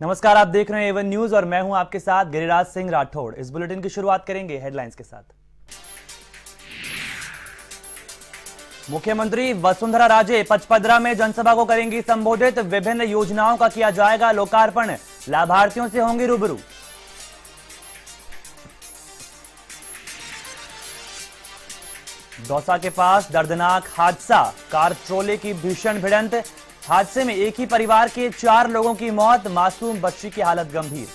नमस्कार, आप देख रहे हैं एवन न्यूज़ और मैं हूँ आपके साथ गिरिराज सिंह राठौड़। इस बुलेटिन की शुरुआत करेंगे हेडलाइंस के साथ। मुख्यमंत्री वसुंधरा राजे पचपदरा में जनसभा को करेंगी संबोधित। विभिन्न योजनाओं का किया जाएगा लोकार्पण। लाभार्थियों से होंगे रूबरू। दौसा के पास दर्दनाक हादसा। कार ट्रोले की भीषण भिड़ंत। हादसे में एक ही परिवार के चार लोगों की मौत, मासूम बच्ची की हालत गंभीर।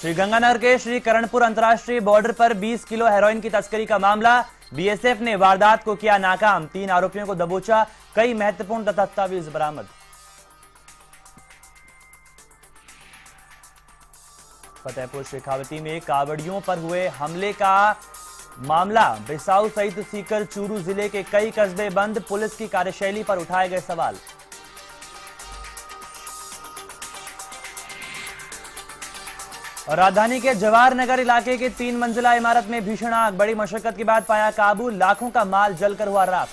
श्रीगंगानगर के श्री करणपुर अंतर्राष्ट्रीय बॉर्डर पर 20 किलो हेरोइन की तस्करी का मामला। बीएसएफ ने वारदात को किया नाकाम। तीन आरोपियों को दबोचा। कई महत्वपूर्ण दस्तावेज़ बरामद। फतेहपुर, शेखावती में कावड़ियों पर हुए हमले का मामला, बिसाऊ सहित सीकर चूरू ज़िले के कई कस्बे बंद, पुलिस की कार्यशैली पर उठाए गए सवाल। राजधानी के जवाहर नगर इलाके के तीन मंजिला इमारत में भीषण आग, बड़ी मशक्कत के बाद पाया काबू, लाखों का माल जलकर हुआ राख।